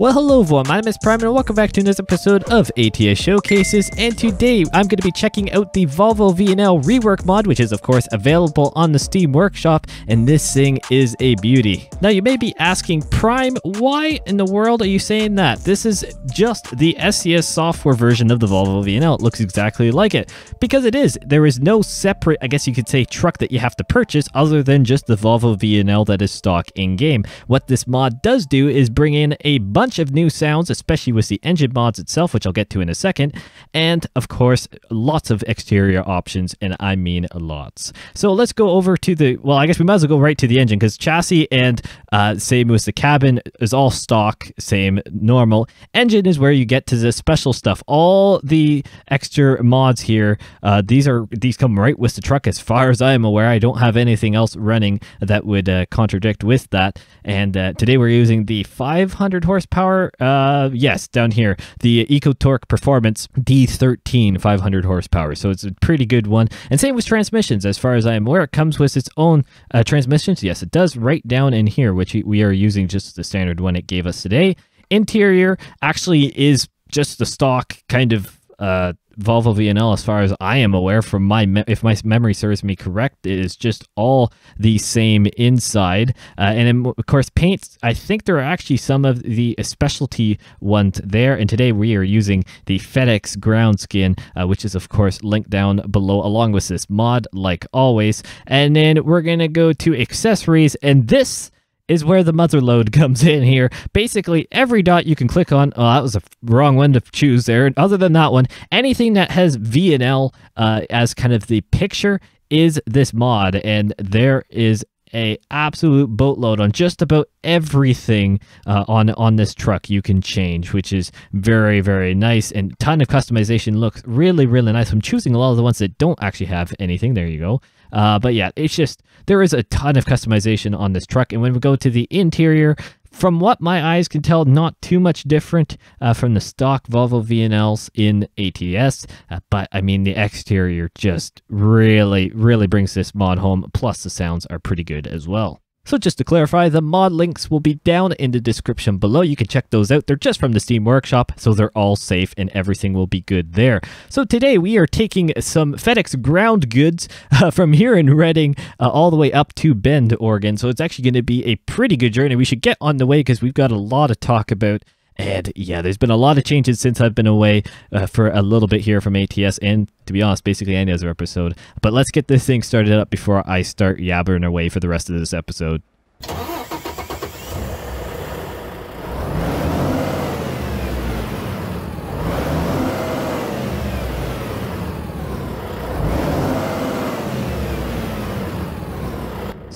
Well, hello everyone, my name is Prime and welcome back to another episode of ATS Showcases, and today I'm going to be checking out the Volvo VNL rework mod, which is of course available on the Steam Workshop, and this thing is a beauty. Now you may be asking, Prime, why in the world are you saying that? This is just the SCS software version of the Volvo VNL, it looks exactly like it. Because it is, there is no separate, I guess you could say, truck that you have to purchase other than just the Volvo VNL that is stock in-game. What this mod does do is bring in a bunch bunch of new sounds, especially with the engine mods itself, which I'll get to in a second, and of course, lots of exterior options, and I mean lots. So let's go over to the, well, I guess we might as well go right to the engine, because chassis and uh, same with the cabin is all stock, same, normal. Engine is where you get to the special stuff. All the extra mods here, uh, these are these come right with the truck as far as I am aware. I don't have anything else running that would uh, contradict with that. And uh, today we're using the 500 horsepower horsepower? Uh, yes, down here. The EcoTorque Performance D13 500 horsepower. So it's a pretty good one. And same with transmissions. As far as I am aware, it comes with its own uh, transmissions. Yes, it does right down in here, which we are using just the standard one it gave us today. Interior actually is just the stock kind of uh, Volvo VNL, as far as I am aware, from my if my memory serves me correct, it is just all the same inside. Uh, and of course, paints. I think there are actually some of the specialty ones there. And today we are using the FedEx ground skin, uh, which is of course linked down below, along with this mod, like always. And then we're gonna go to accessories, and this is where the mother load comes in here. Basically, every dot you can click on, oh, that was a wrong one to choose there. Other than that one, anything that has V VNL uh, as kind of the picture is this mod, and there is a absolute boatload on just about everything uh, on on this truck you can change which is very very nice. And ton of customization looks really really nice. I'm choosing a lot of the ones that don't actually have anything. There you go uh, but yeah, it's just, there is a ton of customization on this truck. And when we go to the interior, from what my eyes can tell, not too much different uh, from the stock Volvo VNLs in ATS. Uh, but I mean, the exterior just really, really brings this mod home. Plus, the sounds are pretty good as well. So just to clarify, the mod links will be down in the description below. You can check those out. They're just from the Steam Workshop, so they're all safe and everything will be good there. So today we are taking some FedEx ground goods uh, from here in Redding uh, all the way up to Bend, Oregon. So it's actually going to be a pretty good journey. We should get on the way because we've got a lot to talk about and yeah, there's been a lot of changes since I've been away uh, for a little bit here from ATS and, to be honest, basically any other episode. But let's get this thing started up before I start yabbering away for the rest of this episode.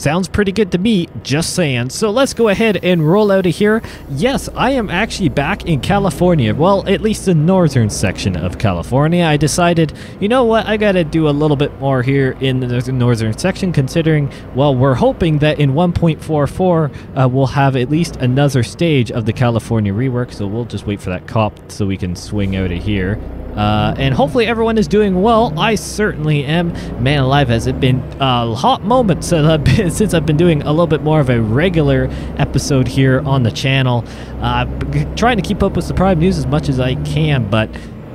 Sounds pretty good to me, just saying. So let's go ahead and roll out of here. Yes, I am actually back in California. Well, at least the northern section of California. I decided, you know what, I gotta do a little bit more here in the northern section, considering, well, we're hoping that in 1.44 uh, we'll have at least another stage of the California rework, so we'll just wait for that cop so we can swing out of here. Uh, and hopefully everyone is doing well. I certainly am. Man alive, has it been a hot moment since I've been, doing a little bit more of a regular episode here on the channel. Uh, trying to keep up with the Prime News as much as I can, but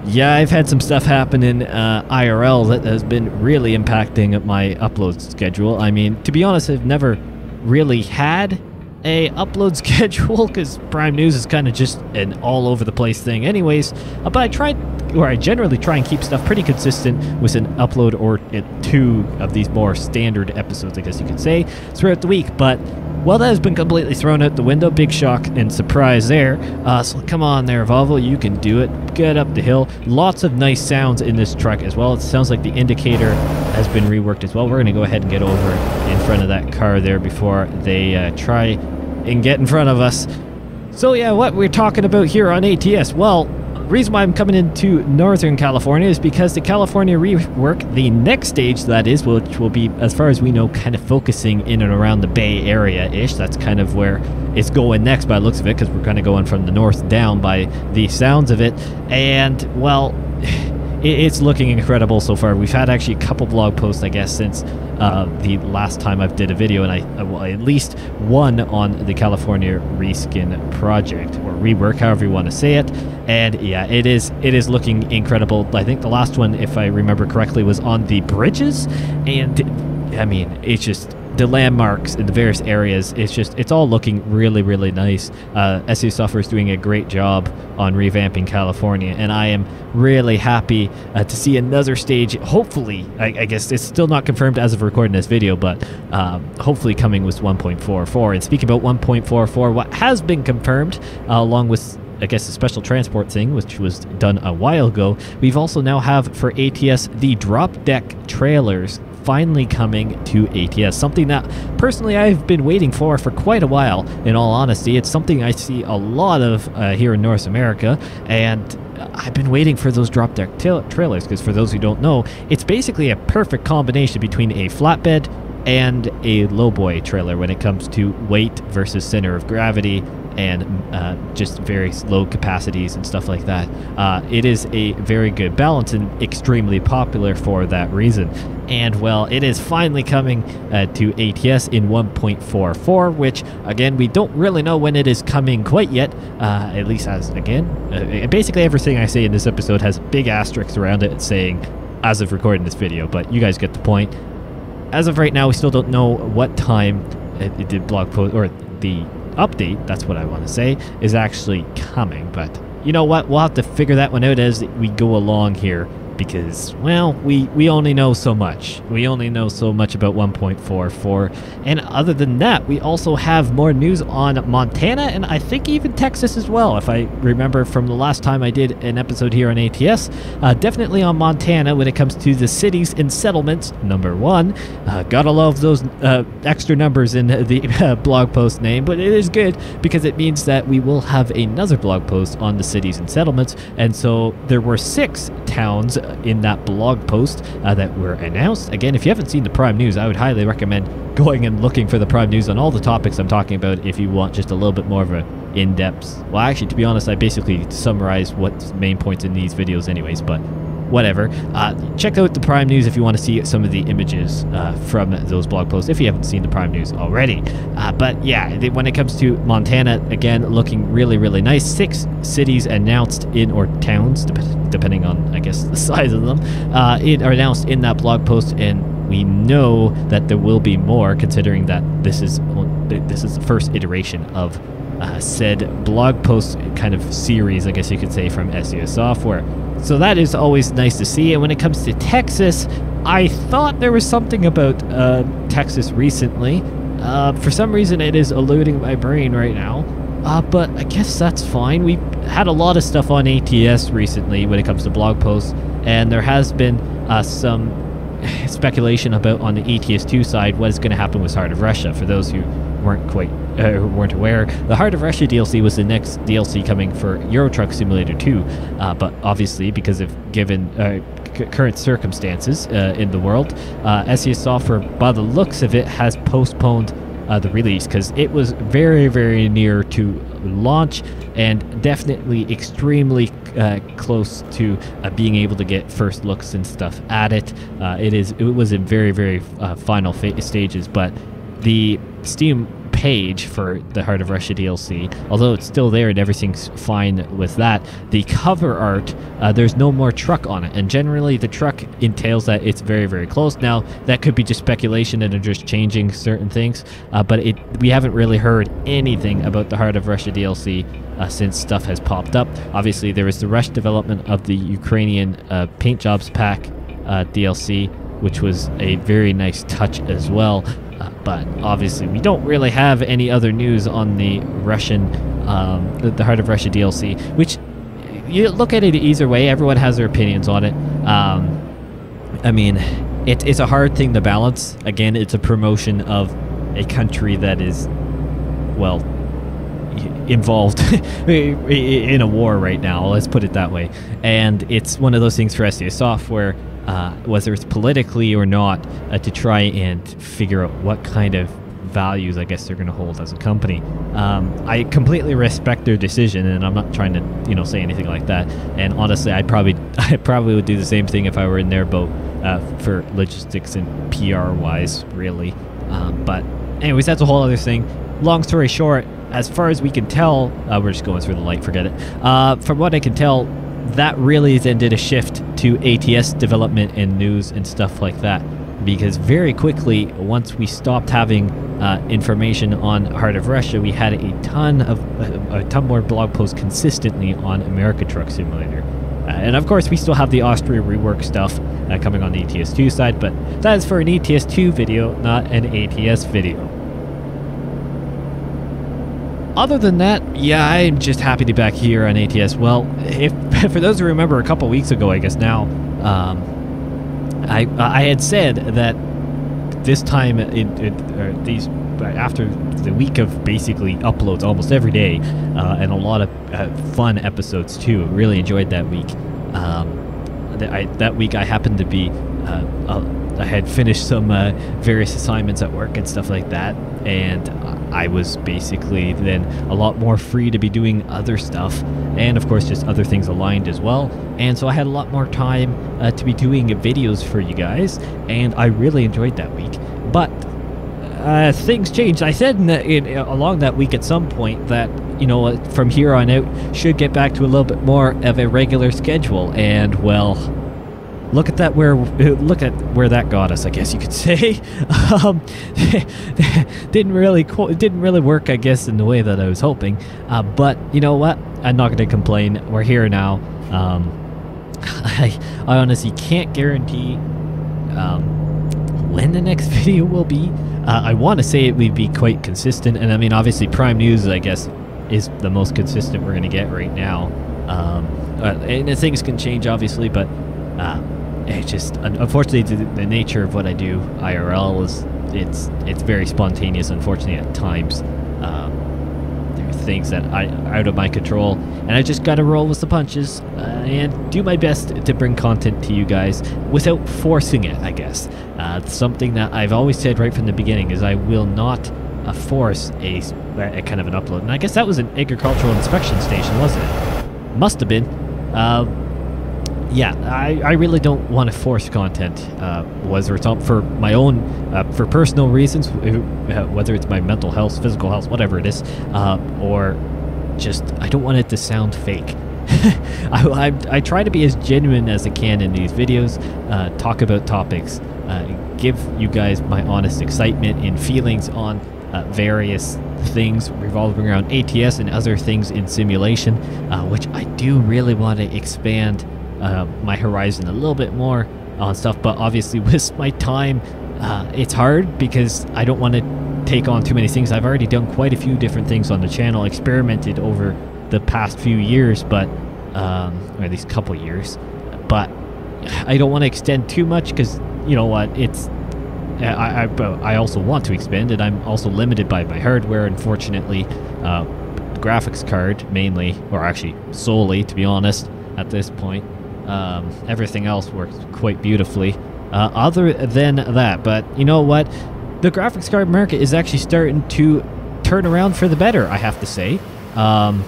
yeah, I've had some stuff happen in uh, IRL that has been really impacting my upload schedule. I mean, to be honest, I've never really had a upload schedule because Prime News is kind of just an all over the place thing anyways. Uh, but I try, or I generally try and keep stuff pretty consistent with an upload or two of these more standard episodes, I guess you could say, throughout the week. But well, that has been completely thrown out the window. Big shock and surprise there. Uh, so come on there, Volvo. You can do it. Get up the hill. Lots of nice sounds in this truck as well. It sounds like the indicator has been reworked as well. We're going to go ahead and get over in front of that car there before they uh, try and get in front of us. So yeah, what we're talking about here on ATS, well, reason why I'm coming into Northern California is because the California rework, the next stage that is, which will be, as far as we know, kind of focusing in and around the Bay Area-ish. That's kind of where it's going next by looks of it, because we're kind of going from the north down by the sounds of it. And, well it's looking incredible so far. We've had actually a couple blog posts, I guess, since uh, the last time I've did a video, and I well, at least one on the California reskin project or rework, however you want to say it. And yeah, it is it is looking incredible. I think the last one, if I remember correctly, was on the bridges, and I mean, it's just the landmarks in the various areas. It's just it's all looking really really nice. Uh, SCS Software is doing a great job on revamping California, and I am really happy uh, to see another stage. Hopefully, I, I, guess it's still not confirmed as of recording this video, but um, hopefully coming with 1.44. And speaking about 1.44, what has been confirmed, uh, along with I guess a special transport thing, which was done a while ago. We've also now have for ATS the drop deck trailers finally coming to ATS. Something that personally I've been waiting for for quite a while, in all honesty. It's something I see a lot of uh, here in North America, and I've been waiting for those drop deck trailers because for those who don't know, it's basically a perfect combination between a flatbed and a lowboy trailer when it comes to weight versus center of gravity and uh, just very low capacities and stuff like that. Uh, it is a very good balance and extremely popular for that reason. And well, it is finally coming uh, to ATS in 1.44, which again, we don't really know when it is coming quite yet, uh, at least as again, uh, basically everything I say in this episode has big asterisks around it saying as of recording this video, but you guys get the point. As of right now, we still don't know what time it, it blog post or the update, that's what I want to say, is actually coming. But you know what? We'll have to figure that one out as we go along here because, well, we, we only know so much. We only know so much about 1.44. And other than that, we also have more news on Montana and I think even Texas as well, if I remember from the last time I did an episode here on ATS. Uh, definitely on Montana when it comes to the cities and settlements, number one. Uh, gotta love those uh, extra numbers in the uh, blog post name, but it is good because it means that we will have another blog post on the cities and settlements. And so there were six towns in that blog post uh, that were announced. Again, if you haven't seen the Prime News, I would highly recommend going and looking for the Prime News on all the topics I'm talking about if you want just a little bit more of a in-depth. Well, actually, to be honest, I basically summarized what's main points in these videos anyways, but whatever. Uh, check out the Prime News if you want to see some of the images uh, from those blog posts if you haven't seen the Prime News already. Uh, but yeah, when it comes to Montana, again, looking really, really nice. Six cities announced in, or towns, depending on, I guess, the size of them, uh, are announced in that blog post, and we know that there will be more considering that this is this is the first iteration of uh, said blog post kind of series, I guess you could say, from SCS software. So that is always nice to see. And when it comes to Texas, I thought there was something about uh, Texas recently. Uh, for some reason, it is eluding my brain right now. Uh, but I guess that's fine. We had a lot of stuff on ATS recently when it comes to blog posts, and there has been uh, some speculation about on the ETS2 side what is going to happen with Heart of Russia. For those who weren't quite uh, weren't aware, the Heart of Russia DLC was the next DLC coming for Euro Truck Simulator 2, uh, but obviously because of given uh, current circumstances uh, in the world, uh, SCS Software, by the looks of it, has postponed uh, the release because it was very, very near to launch and definitely extremely uh, close to uh, being able to get first looks and stuff at it. Uh, it is it was in very, very final stages, but the Steam page for the Heart of Russia DLC, although it's still there and everything's fine with that, the cover art, uh, there's no more truck on it. And generally, the truck entails that it's very, very close. Now, that could be just speculation and they're just changing certain things, uh, but it we haven't really heard anything about the Heart of Russia DLC uh, since stuff has popped up. Obviously, there is the rush development of the Ukrainian uh, paint jobs pack uh, DLC, which was a very nice touch as well. Uh, but obviously, we don't really have any other news on the Russian, um, the, the, Heart of Russia DLC, which you look at it either way. Everyone has their opinions on it. Um, I mean, it, it's a hard thing to balance. Again, it's a promotion of a country that is, well, involved in a war right now. Let's put it that way. And it's one of those things for SCS software uh, whether it's politically or not, uh, to try and figure out what kind of values I guess they're going to hold as a company. Um, I completely respect their decision, and I'm not trying to you know say anything like that. And honestly, I'd probably I probably would do the same thing if I were in their boat uh, for logistics and PR wise, really. Um, but anyways, that's a whole other thing. Long story short, as far as we can tell, uh, we're just going through the light. Forget it. Uh, from what I can tell, that really then did a shift to ATS development and news and stuff like that. Because very quickly, once we stopped having uh, information on Heart of Russia, we had a ton of a, a ton more blog posts consistently on America Truck Simulator. Uh, and of course, we still have the Austria rework stuff uh, coming on the ETS2 side, but that is for an ETS2 video, not an ATS video. Other than that, yeah, I'm just happy to be back here on ATS. Well, if for those who remember a couple weeks ago, I guess now, um, I I had said that this time in, in these after the week of basically uploads almost every day uh, and a lot of uh, fun episodes too. Really enjoyed that week. Um, that, I, that week I happened to be uh, uh I had finished some uh, various assignments at work and stuff like that, and I was basically then a lot more free to be doing other stuff, and of course just other things aligned as well. And so I had a lot more time uh, to be doing videos for you guys, and I really enjoyed that week. But uh, things changed. I said in the, in, along that week at some point that you know from here on out should get back to a little bit more of a regular schedule, and well look at that where look at where that got us i guess you could say. Um, didn't really didn't really work i guess in the way that i was hoping. Uh, but you know what? I'm not going to complain. We're here now. Um, I, I honestly can't guarantee um, when the next video will be. Uh, i want to say it would be quite consistent and i mean obviously prime news i guess is the most consistent we're going to get right now. Um, uh, and things can change obviously but uh, it just unfortunately the, the, nature of what I do IRL is it's it's very spontaneous. Unfortunately, at times um, there are things that I out of my control, and I just got to roll with the punches uh, and do my best to bring content to you guys without forcing it. I guess uh, something that I've always said right from the beginning is I will not uh, force a, a, kind of an upload, and I guess that was an agricultural inspection station, wasn't it? Must have been. Uh, yeah, I, I really don't want to force content, uh, whether it's for my own, uh, for personal reasons, uh, whether it's my mental health, physical health, whatever it is, uh, or just I don't want it to sound fake. I, I, I, try to be as genuine as I can in these videos, uh, talk about topics, uh, give you guys my honest excitement and feelings on various things revolving around ATS and other things in simulation, which I do really want to expand uh, my horizon a little bit more on stuff. But obviously, with my time, uh, it's hard because I don't want to take on too many things. I've already done quite a few different things on the channel, experimented over the past few years, but um, or at least couple years. But I don't want to extend too much because you know what it's. I, I, I also want to expand it. I'm also limited by my hardware, unfortunately. Uh, graphics card mainly, or actually solely, to be honest, at this point. Um, everything else works quite beautifully. Uh, other than that, but you know what? The graphics card market is actually starting to turn around for the better, I have to say. Um,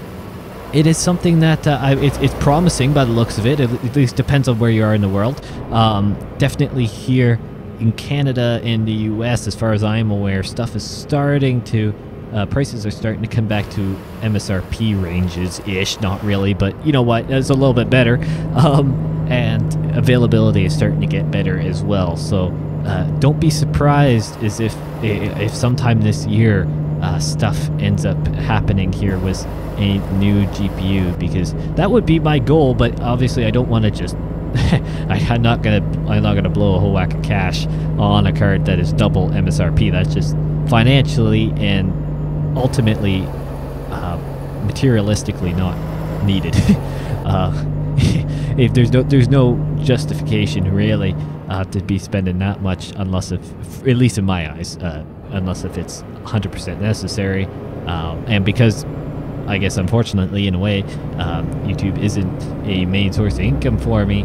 it is something that uh, I, it's, it's, promising by the looks of it. It at least depends on where you are in the world. Um, definitely here in Canada and the US, as far as I'm aware, stuff is starting to uh, prices are starting to come back to MSRP ranges ish, not really, but you know what? It's a little bit better. Um, and availability is starting to get better as well. So uh, don't be surprised as if if sometime this year uh, stuff ends up happening here with a new GPU because that would be my goal. But obviously, I don't want to just. I'm not gonna. I'm not gonna blow a whole whack of cash on a card that is double MSRP. That's just financially and ultimately uh, materialistically not needed. uh, if there's no there's no justification really uh, to be spending that much unless if at least in my eyes uh, unless if it's 100% necessary um, and because I guess unfortunately in a way um, YouTube isn't a main source of income for me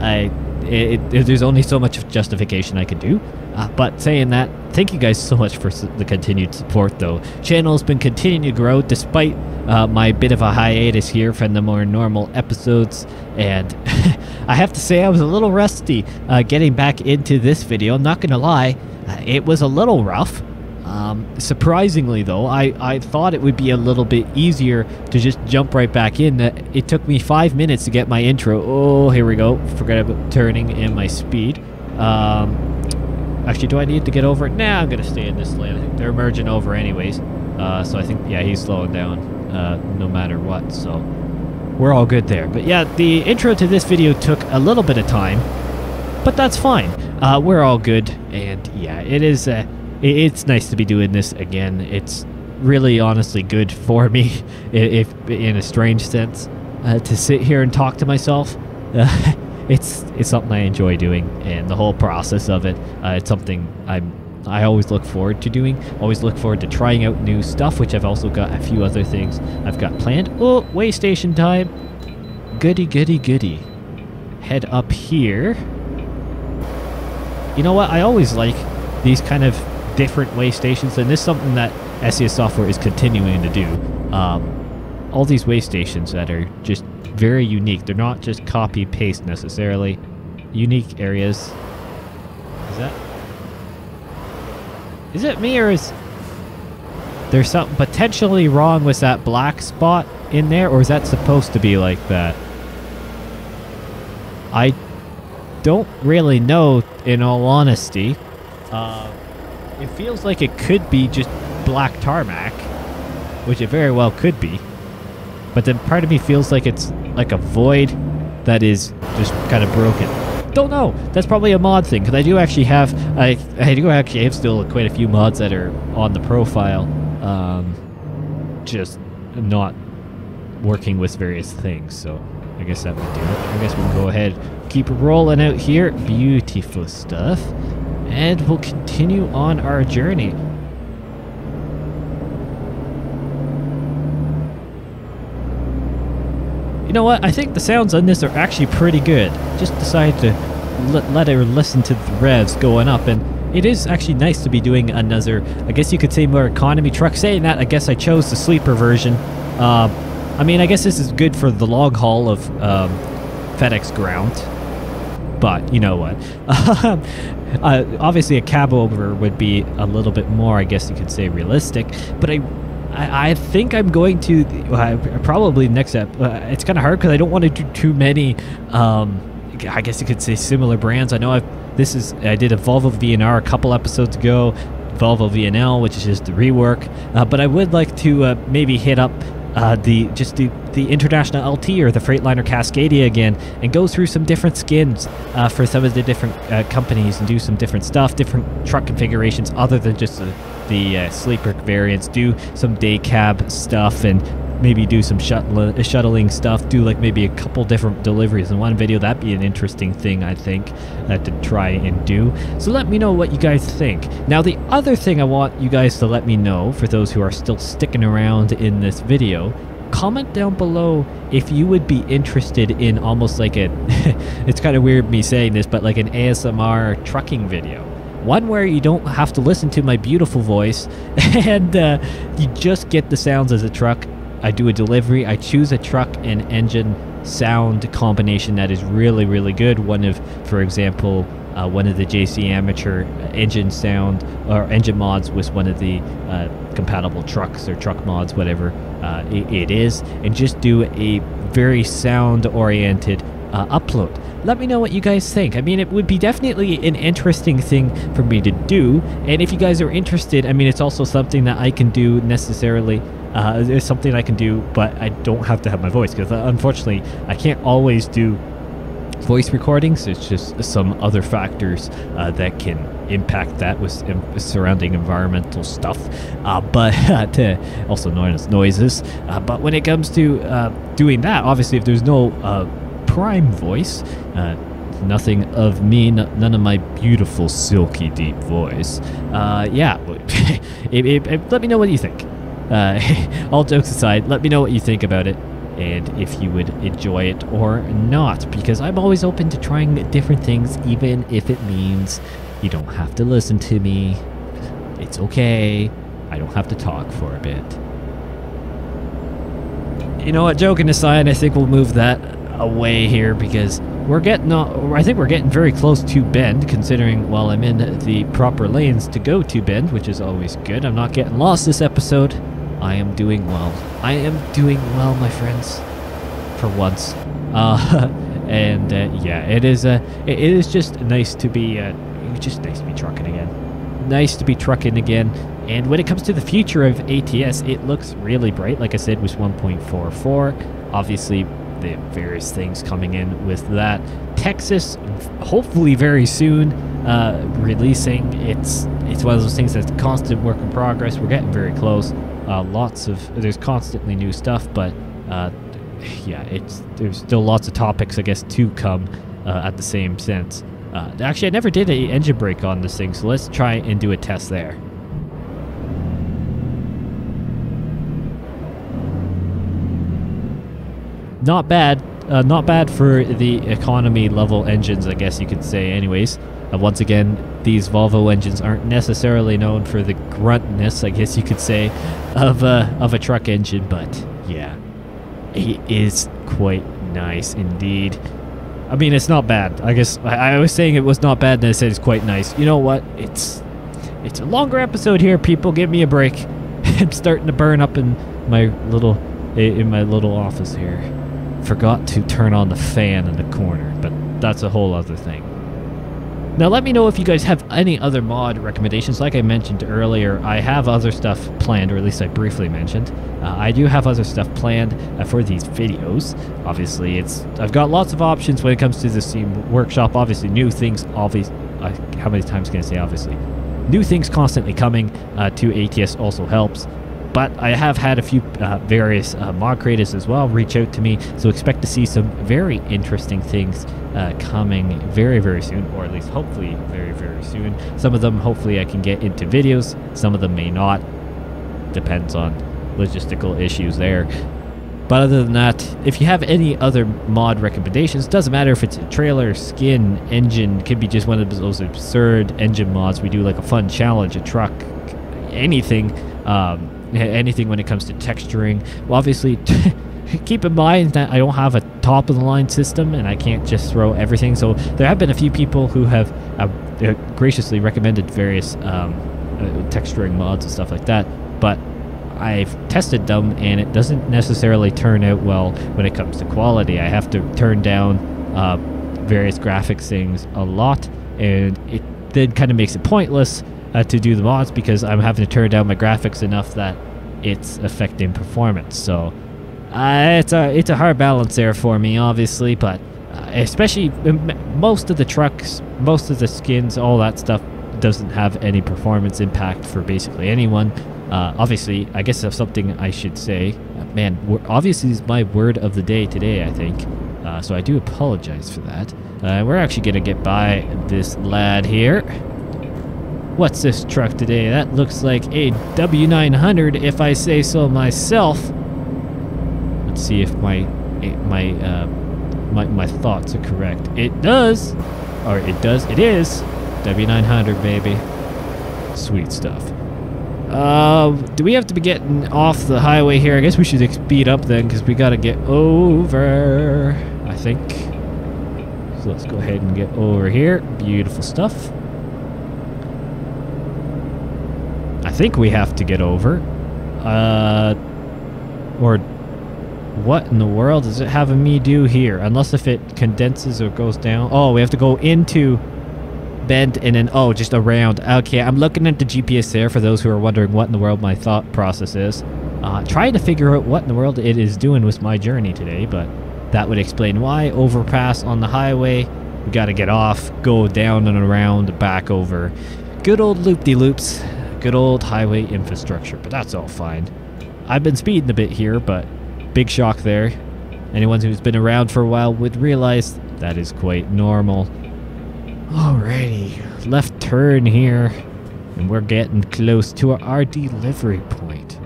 I it, it, there's only so much justification I could do Uh, but saying that, thank you guys so much for the continued support, though. Channel's been continuing to grow despite uh, my bit of a hiatus here from the more normal episodes. And I have to say, I was a little rusty uh, getting back into this video. I'm not gonna lie, uh, it was a little rough. Um, surprisingly, though, I, I thought it would be a little bit easier to just jump right back in. Uh, It took me five minutes to get my intro. Oh, here we go. Forgot about turning and my speed. Um, actually, do I need to get over it? Nah, I'm going to stay in this lane. They're merging over anyways. Uh, so I think, yeah, he's slowing down uh, no matter what. So we're all good there. But yeah, the intro to this video took a little bit of time but that's fine. Uh, we're all good, and yeah, it is. Uh, it's nice to be doing this again. It's really, honestly, good for me, if in a strange sense, uh, to sit here and talk to myself. Uh, it's it's something I enjoy doing, and the whole process of it. Uh, it's something I'm. I always look forward to doing. Always look forward to trying out new stuff, which I've also got a few other things I've got planned. Oh, way station time! Goody, goody, goody. Head up here. You know what? I always like these kind of different way stations, and this is something that SCS Software is continuing to do. Um, all these way stations that are just very unique. They're not just copy paste necessarily. Unique areas. Is that? Is it me or is there something potentially wrong with that black spot in there, or is that supposed to be like that? I don't really know, in all honesty. Uh, it feels like it could be just black tarmac, which it very well could be. But then part of me feels like it's like a void that is just kind of broken. Don't know. That's probably a mod thing because I do actually have I I do actually have still quite a few mods that are on the profile, um, just not working with various things. So I guess that would do it. I guess we'll go ahead, keep rolling out here. Beautiful stuff. And we'll continue on our journey. You know what? I think the sounds on this are actually pretty good. Just decided to let, let her listen to the revs going up and it is actually nice to be doing another, I guess you could say more economy truck. Saying that, I guess I chose the sleeper version. Uh, I mean, I guess this is good for the log haul of um, FedEx ground. But you know what? uh, obviously, a cab over would be a little bit more, I guess you could say, realistic. But I, I, I think I'm going to uh, probably next up. Uh, it's kind of hard because I don't want to do too many. Um, I guess you could say similar brands. I know I've this is I did a Volvo VNR a couple episodes ago, Volvo VNL, which is just the rework. Uh, but I would like to uh, maybe hit up uh, the just the the International LT or the Freightliner Cascadia again, and go through some different skins uh, for some of the different uh, companies and do some different stuff, different truck configurations other than just the, the uh, sleeper variants. Do some day cab stuff and maybe do some shuttle, shuttling stuff, do like maybe a couple different deliveries in one video. That'd be an interesting thing, I think, uh, to try and do. So let me know what you guys think. Now, the other thing I want you guys to let me know, for those who are still sticking around in this video, comment down below if you would be interested in almost like a, it's kind of weird me saying this, but like an ASMR trucking video one where you don't have to listen to my beautiful voice and uh, you just get the sounds as a truck I do a delivery, I choose a truck and engine sound combination that is really, really good. One of, for example, uh, one of the JC Amateur engine sound or engine mods was one of the uh, compatible trucks or truck mods, whatever uh, it, it is, and just do a very sound oriented uh, upload. Let me know what you guys think. I mean, it would be definitely an interesting thing for me to do. And if you guys are interested, I mean, it's also something that I can do necessarily. Uh, it's something I can do, but I don't have to have my voice because uh, unfortunately I can't always do voice recordings. It's just some other factors uh, that can impact that with surrounding environmental stuff, uh, but to also known as noises. Uh, but when it comes to uh, doing that, obviously, if there's no uh, prime voice, uh, nothing of me, none of my beautiful, silky, deep voice. Uh, yeah, it, it, it- let me know what you think. Uh, all jokes aside, let me know what you think about it and if you would enjoy it or not, because I'm always open to trying different things, even if it means You don't have to listen to me. It's okay. I don't have to talk for a bit. You know what? Joking aside, I think we'll move that away here because we're getting. I think we're getting very close to Bend, considering while I'm in the proper lanes to go to Bend, which is always good. I'm not getting lost this episode. I am doing well. I am doing well, my friends, for once. Uh, and uh, yeah, it is. Uh, it is just nice to be. Uh, just nice to be trucking again. Nice to be trucking again. And when it comes to the future of ATS, it looks really bright. Like I said, with 1.44. Obviously, the various things coming in with that. Texas, hopefully very soon, uh, releasing. It's it's one of those things that's constant work in progress. We're getting very close. Uh, lots of there's constantly new stuff, but uh, yeah, it's there's still lots of topics I guess to come uh, at the same sense. Uh, actually, I never did a engine brake on this thing, so let's try and do a test there. Not bad. Uh, not bad for the economy level engines, I guess you could say. Anyways, uh, once again, these Volvo engines aren't necessarily known for the gruntness, I guess you could say, of a of a truck engine, but yeah, it is quite nice indeed. I mean, it's not bad. I guess I, I was saying it was not bad, and I said it's quite nice. You know what? It's it's a longer episode here. People, give me a break. I'm starting to burn up in my little in my little office here. Forgot to turn on the fan in the corner, but that's a whole other thing. Now let me know if you guys have any other mod recommendations. Like I mentioned earlier, I have other stuff planned, or at least I briefly mentioned. Uh, I do have other stuff planned uh, for these videos. Obviously, it's I've got lots of options when it comes to the Steam Workshop. Obviously, new things. Obviously, uh, how many times can I say obviously? New things constantly coming uh, to ATS also helps. But I have had a few uh, various uh, mod creators as well reach out to me, so expect to see some very interesting things uh, coming very, very soon, or at least hopefully very, very soon. Some of them, hopefully, I can get into videos, some of them may not. Depends on logistical issues there. But other than that, if you have any other mod recommendations, doesn't matter if it's a trailer, skin, engine, could be just one of those absurd engine mods. We do like a fun challenge, a truck, anything. Um, anything when it comes to texturing. Well, obviously, keep in mind that I don't have a top of the line system and I can't just throw everything. So there have been a few people who have uh, uh graciously recommended various um, uh, texturing mods and stuff like that. But I've tested them and it doesn't necessarily turn out well when it comes to quality. I have to turn down uh, various graphics things a lot and it then kind of makes it pointless uh, to do the mods because I'm having to turn down my graphics enough that it's affecting performance. So uh, it's a it's a hard balance there for me, obviously, but uh, especially most of the trucks, most of the skins, all that stuff doesn't have any performance impact for basically anyone. Uh, obviously, I guess that's something I should say. Uh, man, obviously is my word of the day today. I think. Uh, so I do apologize for that. Uh, we're actually gonna get by this lad here. What's this truck today? That looks like a W900 if I say so myself. Let's see if my my uh, my, my thoughts are correct. It does. Or it does. It is. W900, baby. Sweet stuff. Uh, do we have to be getting off the highway here? I guess we should speed up then because we got to get over, I think. So let's go ahead and get over here. Beautiful stuff. I think we have to get over. Uh, or what in the world is it having me do here? Unless if it condenses or goes down. Oh, we have to go into bend and then, oh, just around. Okay, I'm looking at the GPS there for those who are wondering what in the world my thought process is. Uh, trying to figure out what in the world it is doing with my journey today, but that would explain why. Overpass on the highway. We got to get off, go down and around, back over. Good old loop-de-loops. Good old highway infrastructure, but that's all fine. I've been speeding a bit here, but big shock there. Anyone who's been around for a while would realize that is quite normal. Alrighty, left turn here, and we're getting close to our delivery point.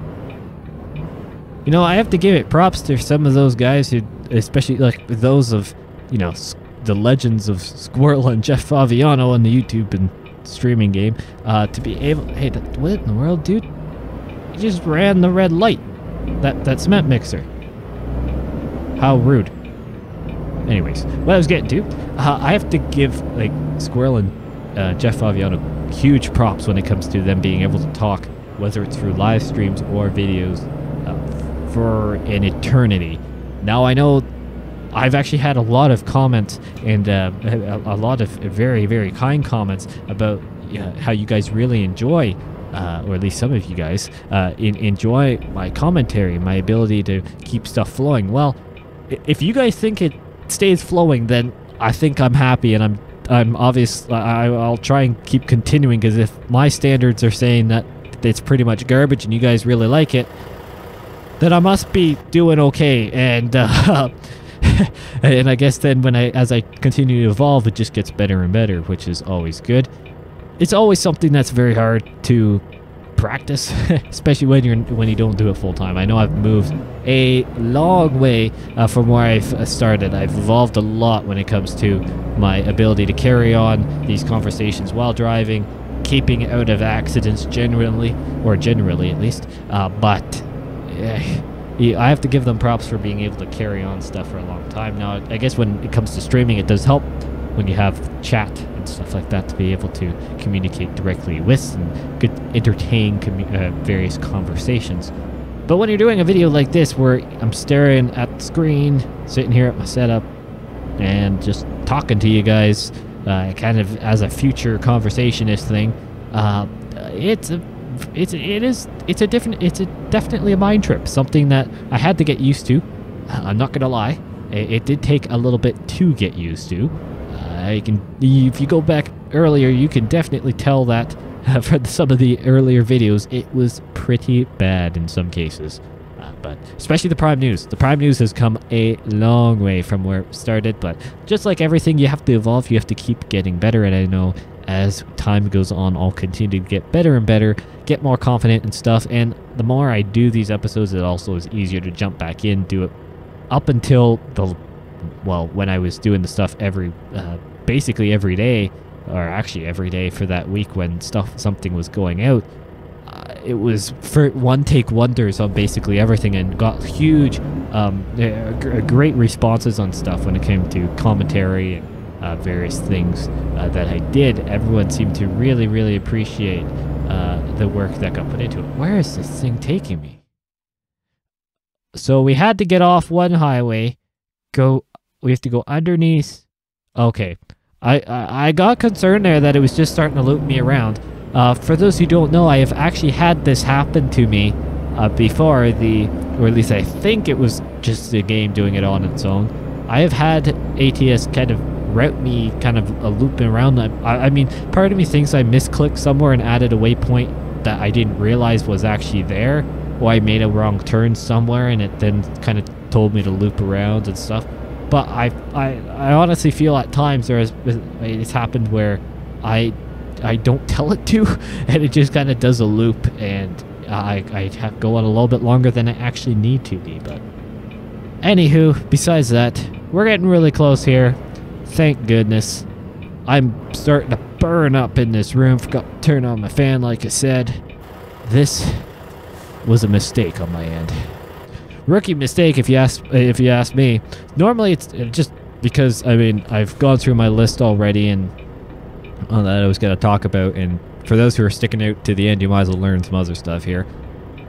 You know, I have to give it props to some of those guys who, especially like those of, you know, the legends of Squirrel and Jeff Favignano on the YouTube and streaming game, uh, to be able. Hey, that, what in the world, dude? You just ran the red light. That that cement mixer. How rude. Anyways, what I was getting to, uh, I have to give like Squirrel and uh, Jeff Favignano huge props when it comes to them being able to talk, whether it's through live streams or videos, uh, for an eternity. Now I know I've actually had a lot of comments and uh, a, a, lot of very, very kind comments about uh, how you guys really enjoy, uh, or at least some of you guys, uh, in, enjoy my commentary, my ability to keep stuff flowing. Well, if you guys think it stays flowing, then I think I'm happy and I'm I'm obvious. I, I'll try and keep continuing because if my standards are saying that it's pretty much garbage and you guys really like it, then I must be doing okay. And uh, and I guess then when I as I continue to evolve, it just gets better and better, which is always good. It's always something that's very hard to practice, especially when you're when you don't do it full time. I know I've moved a long way uh, from where I've uh, started. I've evolved a lot when it comes to my ability to carry on these conversations while driving, keeping out of accidents generally, or generally at least. Uh, but I have to give them props for being able to carry on stuff for a long time. Now, I guess when it comes to streaming, it does help when you have chat and stuff like that to be able to communicate directly with and could entertain uh, various conversations. But when you're doing a video like this where I'm staring at the screen, sitting here at my setup, and just talking to you guys, uh, kind of as a future conversationist thing, uh, it's a it's it is it's a different it's a definitely a mind trip. Something that I had to get used to. I'm not gonna lie, it, it did take a little bit to get used to. I can if you go back earlier, you can definitely tell that uh, for some of the earlier videos, it was pretty bad in some cases. Uh, but especially the Prime News. The Prime News has come a long way from where it started, but just like everything, you have to evolve, you have to keep getting better, and I know as time goes on, I'll continue to get better and better, get more confident and stuff, and the more I do these episodes, it also is easier to jump back in, do it up until the, well, when I was doing the stuff every, uh, basically every day, or actually every day for that week when stuff, something was going out, uh, it was for one take wonders on basically everything and got huge, um, great responses on stuff when it came to commentary and uh, various things uh, that I did, everyone seemed to really, really appreciate uh, the work that got put into it. Where is this thing taking me? So we had to get off one highway, go. We have to go underneath. Okay, I I, I got concerned there that it was just starting to loop me around. Uh, for those who don't know, I have actually had this happen to me uh, before the, or at least I think it was just the game doing it on its own. I have had ATS kind of route me kind of uh, a looping around. I, I mean, part of me thinks I misclicked somewhere and added a waypoint that I didn't realize was actually there, or I made a wrong turn somewhere and it then kind of told me to loop around and stuff. But I, I, I honestly feel at times there has uh, it's happened where I, I don't tell it to, and it just kind of does a loop, and I, I have go on a little bit longer than I actually need to be. But anywho, besides that, we're getting really close here. Thank goodness. I'm starting to burn up in this room. Forgot to turn on my fan like I said. This was a mistake on my end. Rookie mistake if you ask if you ask me. Normally it's just because I mean I've gone through my list already and uh, that I was going to talk about and for those who are sticking out to the end you might as well learn some other stuff here.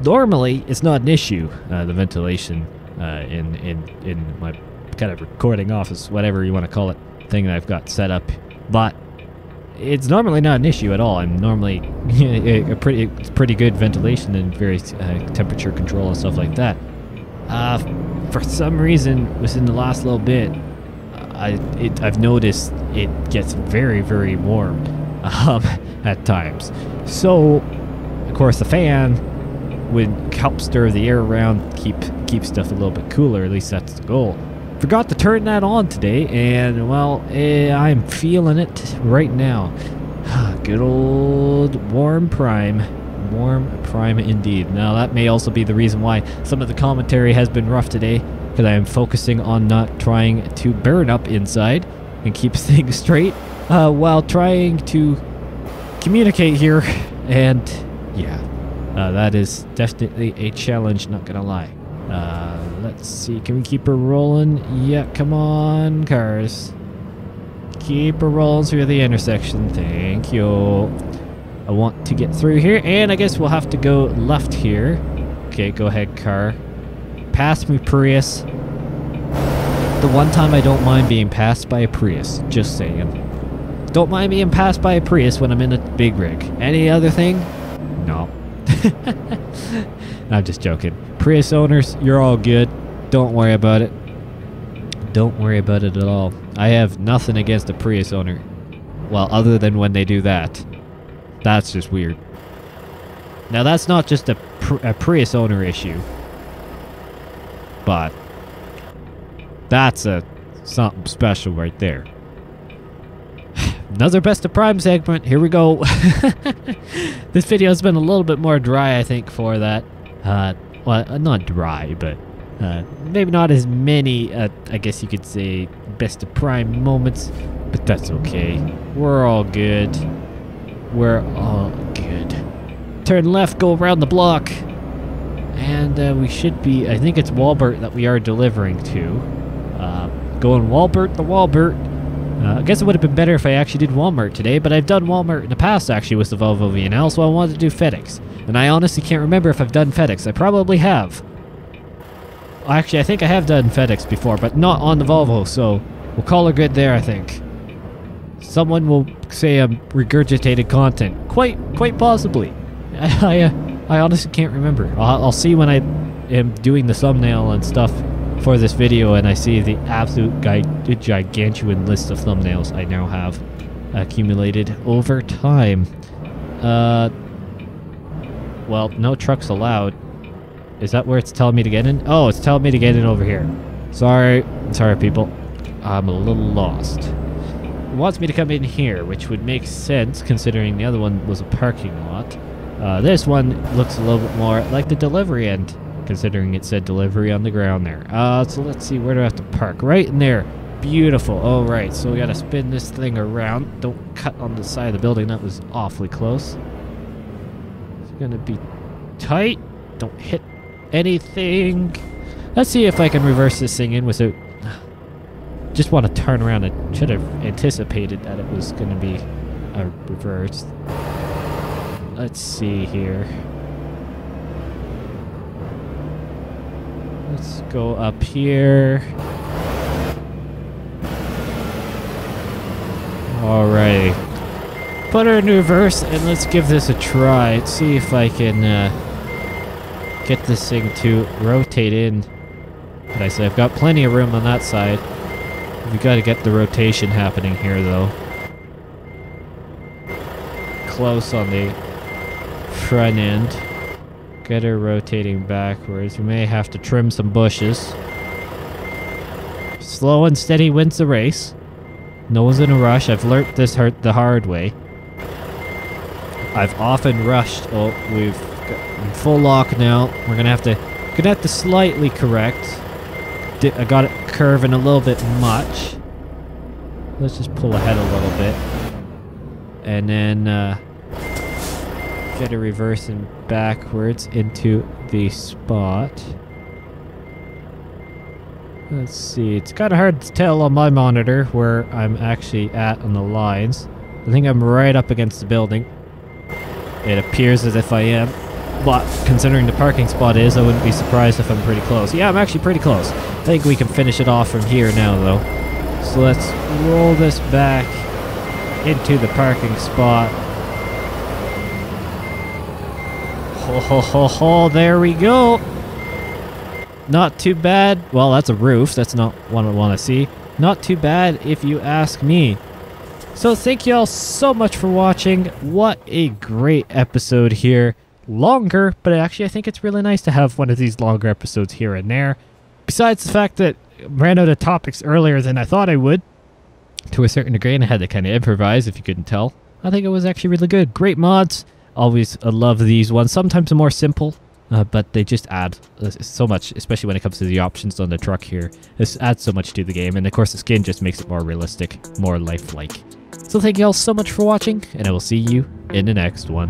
Normally it's not an issue uh, the ventilation uh, in in in my kind of recording office whatever you want to call it thing that I've got set up, but it's normally not an issue at all. I'm normally a pretty it's pretty good ventilation and very uh, temperature control and stuff like that. Uh, for some reason, within the last little bit, I it, I've noticed it gets very very warm um, at times. So, of course, the fan would help stir the air around, keep keep stuff a little bit cooler. At least that's the goal. Forgot to turn that on today, and well, eh, I'm feeling it right now. Good old warm prime. Warm prime indeed. Now, that may also be the reason why some of the commentary has been rough today, because I am focusing on not trying to burn up inside and keep things straight, uh, while trying to communicate here. And yeah, uh, that is definitely a challenge, not gonna lie. Uh, let's see, can we keep her rolling? Yeah, come on, cars. Keep her rolling through the intersection. Thank you. I want to get through here, and I guess we'll have to go left here. Okay, go ahead, car. Pass me, Prius. The one time I don't mind being passed by a Prius, just saying. Don't mind being passed by a Prius when I'm in a big rig. Any other thing? No. I'm just joking. Prius owners, you're all good. Don't worry about it. Don't worry about it at all. I have nothing against a Prius owner. Well, other than when they do that. That's just weird. Now, that's not just a, a Prius owner issue. But that's a something special right there. Another best of prime segment. Here we go. this video has been a little bit more dry, I think, for that. Uh, well, uh, not dry, but uh, maybe not as many, uh, I guess you could say, best of prime moments. But that's okay. We're all good. We're all good. Turn left, go around the block. And uh, we should be, I think it's Walbert that we are delivering to. Uh, going Walbert the Walbert. Uh, I guess it would have been better if I actually did Walmart today, but I've done Walmart in the past actually with the Volvo VNL, so I wanted to do FedEx. And I honestly can't remember if I've done FedEx. I probably have. Actually, I think I have done FedEx before, but not on the Volvo, so we'll call her good there, I think. Someone will say I'm regurgitated content. Quite, quite possibly. I, I, uh, I honestly can't remember. I'll, I'll see when I am doing the thumbnail and stuff for this video and I see the absolute gigantuan list of thumbnails I now have accumulated over time. Uh, well, no trucks allowed. Is that where it's telling me to get in? Oh, it's telling me to get in over here. Sorry. Sorry, people. I'm a little lost. It wants me to come in here, which would make sense considering the other one was a parking lot. Uh, this one looks a little bit more like the delivery end considering it said delivery on the ground there. Uh, so let's see, where do I have to park? Right in there. Beautiful. All right, so we got to spin this thing around. Don't cut on the side of the building. That was awfully close. To be tight. Don't hit anything. Let's see if I can reverse this thing in without... Just want to turn around. I should have anticipated that it was going to be a reverse. Let's see here. Let's go up here. Alright. Put her in reverse and let's give this a try. Let's see if I can uh, get this thing to rotate in. But I say I've got plenty of room on that side. We've got to get the rotation happening here though. Close on the front end. Get her rotating backwards. We may have to trim some bushes. Slow and steady wins the race. No one's in a rush. I've learnt this hurt the hard way. I've often rushed. Oh, we've got full lock now. We're gonna have to gonna have to slightly correct. I got it curving a little bit much. Let's just pull ahead a little bit. And then uh, Get a reversing backwards into the spot. Let's see, it's kind of hard to tell on my monitor where I'm actually at on the lines. I think I'm right up against the building. It appears as if I am, but considering the parking spot is, I wouldn't be surprised if I'm pretty close. Yeah, I'm actually pretty close. I think we can finish it off from here now, though. So let's roll this back into the parking spot. Ho ho ho ho, there we go. Not too bad. Well, that's a roof. That's not what I want to see. Not too bad if you ask me. So thank you all so much for watching. What a great episode here. Longer, but actually I think it's really nice to have one of these longer episodes here and there. Besides the fact that I ran out of topics earlier than I thought I would, to a certain degree, and I had to kind of improvise if you couldn't tell. I think it was actually really good. Great mods. Always love these ones. Sometimes more simple, uh, but they just add uh, so much, especially when it comes to the options on the truck here. This adds so much to the game, and of course the skin just makes it more realistic, more lifelike. So thank you all so much for watching, and I will see you in the next one.